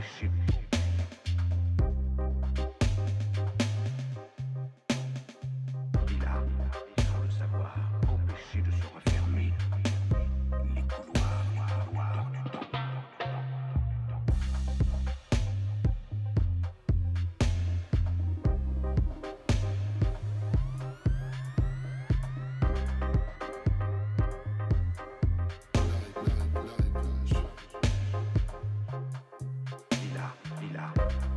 Empêché de se Bye.